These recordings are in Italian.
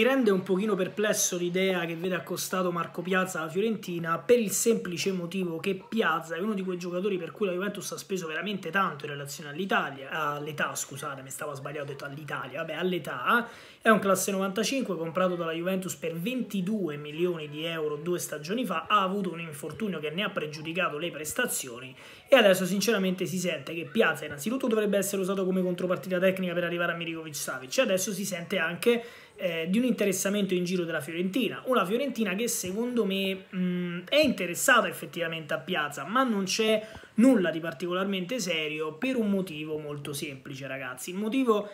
Mi rende un pochino perplesso l'idea che vede accostato Marco Piazza alla Fiorentina per il semplice motivo che Piazza è uno di quei giocatori per cui la Juventus ha speso veramente tanto in relazione all'Italia, all'età scusate, mi stavo sbagliando, ho detto all'Italia, vabbè all'età, è un classe 95 comprato dalla Juventus per 22 milioni di euro due stagioni fa, ha avuto un infortunio che ne ha pregiudicato le prestazioni e adesso sinceramente si sente che Piazza innanzitutto dovrebbe essere usato come contropartita tecnica per arrivare a Mirikovic Savic adesso si sente anche eh, di un interessamento in giro della Fiorentina. Una Fiorentina che secondo me mh, è interessata effettivamente a Piazza, ma non c'è nulla di particolarmente serio per un motivo molto semplice, ragazzi. Il motivo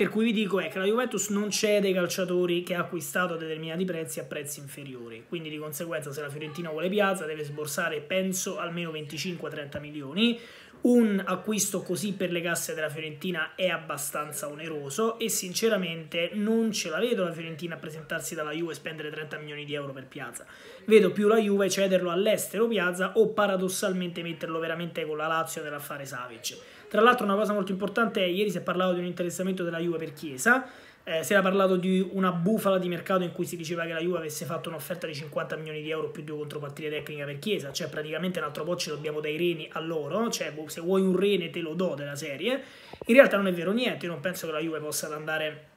per cui vi dico è che la Juventus non cede calciatori che ha acquistato a determinati prezzi a prezzi inferiori. Quindi di conseguenza se la Fiorentina vuole Piazza deve sborsare penso almeno 25-30 milioni un acquisto così per le casse della Fiorentina è abbastanza oneroso e sinceramente non ce la vedo la Fiorentina a presentarsi dalla Juve e spendere 30 milioni di euro per Piazza. Vedo più la Juve cederlo all'estero Piazza o paradossalmente metterlo veramente con la Lazio nell'affare Savic. Tra l'altro una cosa molto importante è ieri si è parlato di un interessamento della Juve per Chiesa eh, si era parlato di una bufala di mercato in cui si diceva che la Juve avesse fatto un'offerta di 50 milioni di euro più due contropartite tecniche per Chiesa, cioè praticamente un altro po' ce dobbiamo dai reni a loro, cioè boh, se vuoi un rene te lo do della serie. In realtà non è vero niente, io non penso che la Juve possa andare,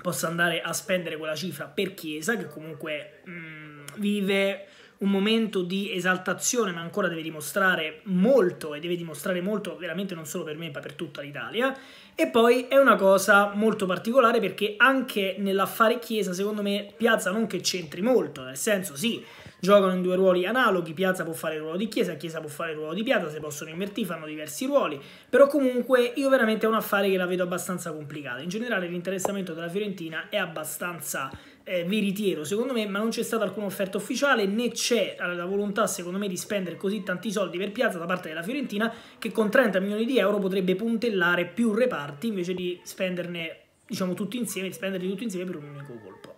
possa andare a spendere quella cifra per Chiesa, che comunque mh, mm, vive un momento di esaltazione, ma ancora deve dimostrare molto e deve dimostrare molto veramente non solo per me, ma per tutta l'Italia. E poi è una cosa molto particolare perché anche nell'affare Chiesa, secondo me, Piazza non che c'entri molto, nel senso sì, giocano in due ruoli analoghi, Piazza può fare il ruolo di Chiesa, Chiesa può fare il ruolo di Piazza, se possono invertire fanno diversi ruoli, però comunque io veramente è un affare che la vedo abbastanza complicata. In generale l'interessamento della Fiorentina è abbastanza eh, veritiero secondo me, ma non c'è stata alcuna offerta ufficiale né c'è la volontà secondo me di spendere così tanti soldi per piazza da parte della Fiorentina che con 30 milioni di euro potrebbe puntellare più reparti invece di spenderne diciamo tutti insieme, di spenderli tutti insieme per un unico colpo.